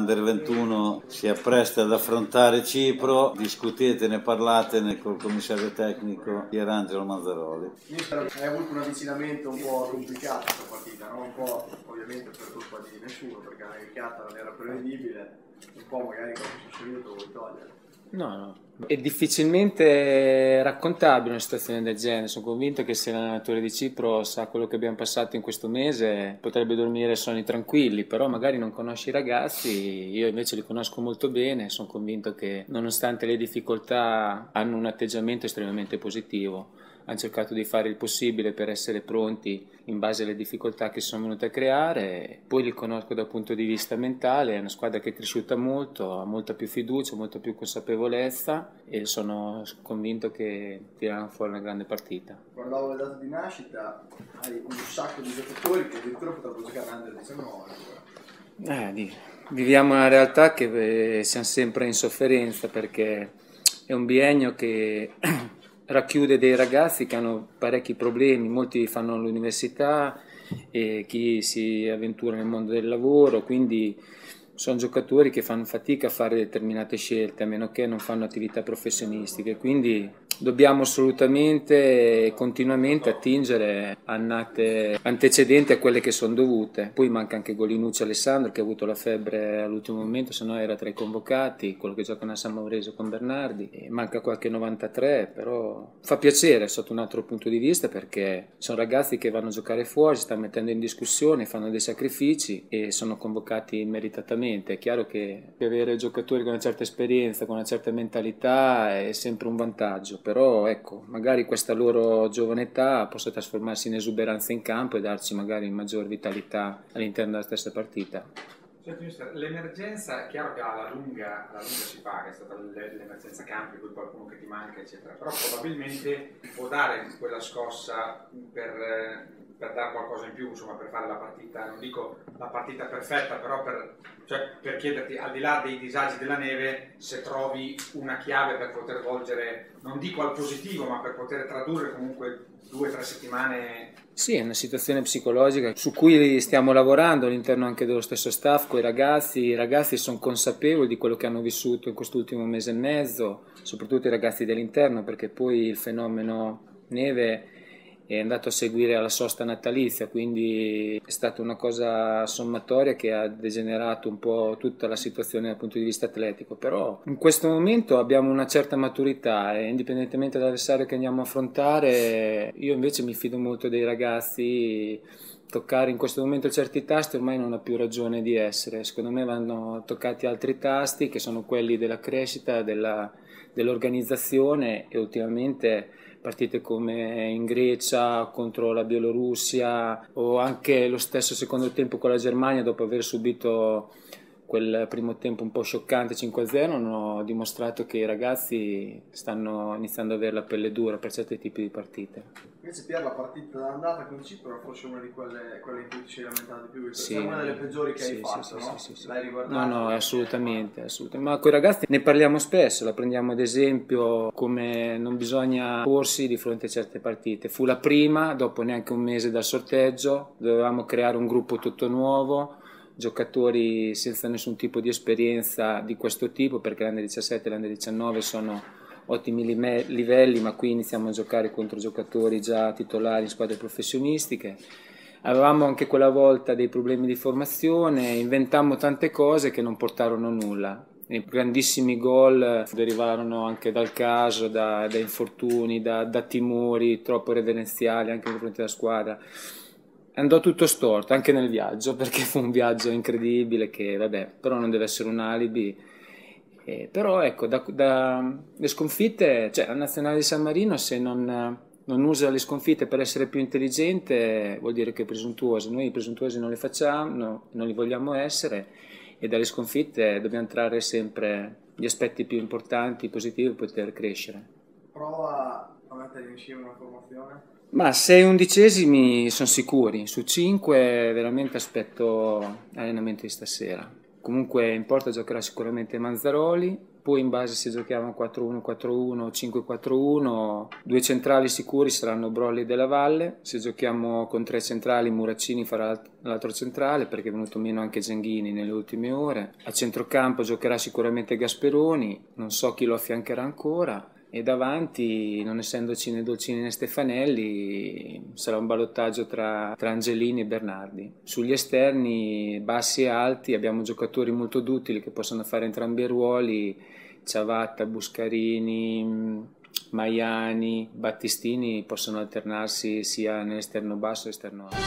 l'Under 21 si appresta ad affrontare Cipro, discutete, ne parlatene col commissario tecnico Pierangelo Mazzaroli. Hai avuto un avvicinamento un po' complicato questa partita, no? un po' ovviamente per colpa di nessuno perché la nevicata non era prevedibile, un po' magari come succedito lo vuoi togliere. No, no. È difficilmente raccontabile una situazione del genere. Sono convinto che se l'allenatore di Cipro sa quello che abbiamo passato in questo mese, potrebbe dormire sonni tranquilli, però magari non conosce i ragazzi, io invece li conosco molto bene, sono convinto che nonostante le difficoltà hanno un atteggiamento estremamente positivo hanno cercato di fare il possibile per essere pronti in base alle difficoltà che sono venute a creare. Poi li conosco dal punto di vista mentale, è una squadra che è cresciuta molto, ha molta più fiducia, molta più consapevolezza e sono convinto che tireranno fuori una grande partita. Guardavo le date di nascita, hai un sacco di giocatori che addirittura potrebbero giocare under 19. Eh, viviamo una realtà che eh, siamo sempre in sofferenza perché è un biennio che racchiude dei ragazzi che hanno parecchi problemi, molti fanno l'università chi si avventura nel mondo del lavoro, quindi sono giocatori che fanno fatica a fare determinate scelte a meno che non fanno attività professionistiche, quindi dobbiamo assolutamente e continuamente attingere annate antecedenti a quelle che sono dovute. Poi manca anche Golinucci Alessandro che ha avuto la febbre all'ultimo momento, se no era tra i convocati, quello che gioca a San Mauresio con Bernardi. Manca qualche 93, però fa piacere sotto un altro punto di vista perché sono ragazzi che vanno a giocare fuori, si stanno mettendo in discussione, fanno dei sacrifici e sono convocati meritatamente. È chiaro che avere giocatori con una certa esperienza, con una certa mentalità è sempre un vantaggio però ecco, magari questa loro giovane età possa trasformarsi in esuberanza in campo e darci magari maggior vitalità all'interno della stessa partita. L'emergenza, è chiaro che alla lunga, alla lunga si paga, è stata l'emergenza campi, poi qualcuno che ti manca, eccetera, però probabilmente può dare quella scossa per, per dare qualcosa in più, insomma, per fare la partita, non dico la partita perfetta, però per, cioè, per chiederti, al di là dei disagi della neve, se trovi una chiave per poter volgere, non dico al positivo, ma per poter tradurre comunque due o tre settimane. Sì, è una situazione psicologica su cui stiamo lavorando all'interno anche dello stesso staff, con i ragazzi. I ragazzi sono consapevoli di quello che hanno vissuto in quest'ultimo mese e mezzo, soprattutto i ragazzi dell'interno, perché poi il fenomeno neve è andato a seguire alla sosta natalizia, quindi è stata una cosa sommatoria che ha degenerato un po' tutta la situazione dal punto di vista atletico, però in questo momento abbiamo una certa maturità e indipendentemente dall'avversario che andiamo a affrontare, io invece mi fido molto dei ragazzi. Toccare in questo momento certi tasti ormai non ha più ragione di essere, secondo me vanno toccati altri tasti che sono quelli della crescita, della, dell'organizzazione e ultimamente partite come in Grecia contro la Bielorussia o anche lo stesso secondo tempo con la Germania dopo aver subito quel primo tempo un po' scioccante 5-0 hanno dimostrato che i ragazzi stanno iniziando ad avere la pelle dura per certi tipi di partite. Invece Pier la partita d'andata con Cipro è forse una di quelle, quelle in cui ti sei lamentato di più, sì, è una delle peggiori che sì, hai sì, fatto, sì, no? Sì, sì, L'hai riguardata? No, no, assolutamente, assolutamente. Ma con i ragazzi ne parliamo spesso, la prendiamo ad esempio come non bisogna porsi di fronte a certe partite. Fu la prima, dopo neanche un mese dal sorteggio, dovevamo creare un gruppo tutto nuovo, giocatori senza nessun tipo di esperienza di questo tipo, perché l'Under 17 e l'Under 19 sono ottimi livelli, ma qui iniziamo a giocare contro giocatori già titolari in squadre professionistiche. Avevamo anche quella volta dei problemi di formazione, inventammo tante cose che non portarono a nulla. I grandissimi gol derivarono anche dal caso, da, da infortuni, da, da timori troppo reverenziali anche nei confronti della squadra andò tutto storto anche nel viaggio perché fu un viaggio incredibile che vabbè però non deve essere un alibi. Eh, però ecco da, da, le sconfitte cioè la nazionale di San Marino se non, non, usa le sconfitte per essere più intelligente vuol dire che è presuntuosa. Noi i presuntuosi non le facciamo no, non li vogliamo essere e dalle sconfitte dobbiamo trarre sempre gli aspetti più importanti positivi per poter crescere. Prova a mettere insieme una formazione? Ma 6 undicesimi sono sicuri, su 5 veramente aspetto allenamento di stasera. Comunque in porta giocherà sicuramente Manzaroli, poi in base se giochiamo 4-1, 4-1, 5-4-1, due centrali sicuri saranno Brolli della Valle, se giochiamo con tre centrali Muraccini farà l'altro centrale perché è venuto meno anche Zanghini nelle ultime ore, a centrocampo giocherà sicuramente Gasperoni, non so chi lo affiancherà ancora e davanti, non essendoci né Dolcini né Stefanelli, sarà un ballottaggio tra, tra, Angelini e Bernardi. Sugli esterni, bassi e alti, abbiamo giocatori molto duttili che possono fare entrambi i ruoli, Ciavatta, Buscarini, Maiani, Battistini possono alternarsi sia nell'esterno basso che esterno alto.